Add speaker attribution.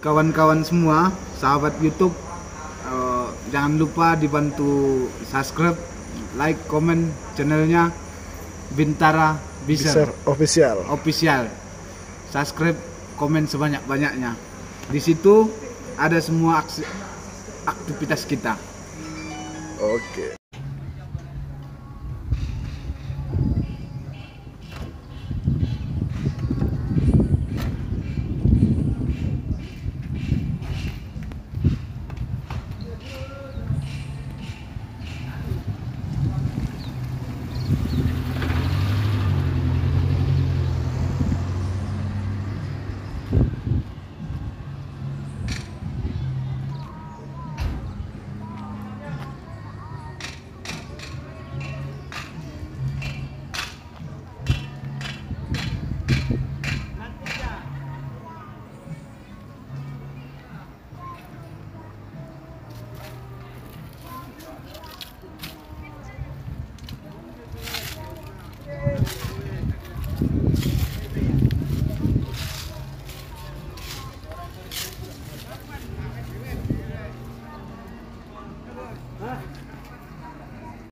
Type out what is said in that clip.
Speaker 1: Kawan-kawan semua, sahabat YouTube, eh, jangan lupa dibantu subscribe, like, komen channelnya Bintara
Speaker 2: Bisa
Speaker 1: Biser
Speaker 2: official.
Speaker 1: Official. Subscribe, komen sebanyak-banyaknya. Di situ ada semua aksi- aktivitas kita.
Speaker 2: Oke.